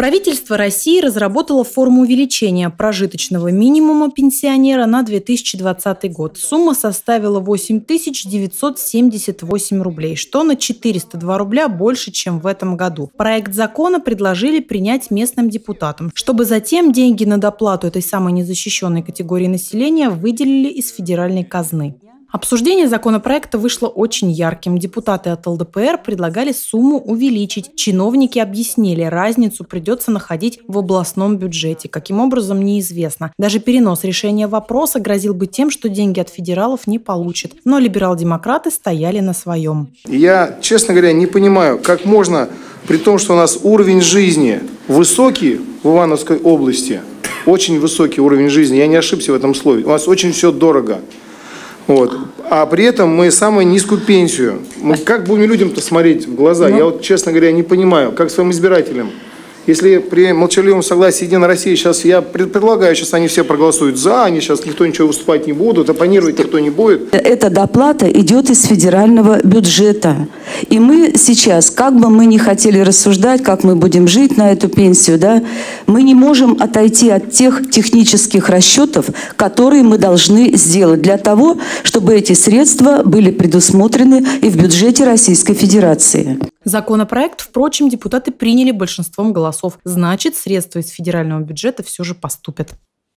Правительство России разработало форму увеличения прожиточного минимума пенсионера на 2020 год. Сумма составила 8 978 рублей, что на 402 рубля больше, чем в этом году. Проект закона предложили принять местным депутатам, чтобы затем деньги на доплату этой самой незащищенной категории населения выделили из федеральной казны. Обсуждение законопроекта вышло очень ярким. Депутаты от ЛДПР предлагали сумму увеличить. Чиновники объяснили, разницу придется находить в областном бюджете. Каким образом, неизвестно. Даже перенос решения вопроса грозил бы тем, что деньги от федералов не получат. Но либерал-демократы стояли на своем. Я, честно говоря, не понимаю, как можно, при том, что у нас уровень жизни высокий в Ивановской области, очень высокий уровень жизни, я не ошибся в этом слове, у нас очень все дорого. Вот. А при этом мы самую низкую пенсию. Мы как будем людям-то смотреть в глаза? Ну. Я вот, честно говоря, не понимаю, как своим избирателям. Если при молчаливом согласии Единой России сейчас, я предлагаю, сейчас они все проголосуют за, они сейчас никто ничего выступать не будут, оппонировать никто не будет. Эта доплата идет из федерального бюджета. И мы сейчас, как бы мы ни хотели рассуждать, как мы будем жить на эту пенсию, да, мы не можем отойти от тех технических расчетов, которые мы должны сделать для того, чтобы эти средства были предусмотрены и в бюджете Российской Федерации. Законопроект, впрочем, депутаты приняли большинством голосов. Значит, средства из федерального бюджета все же поступят.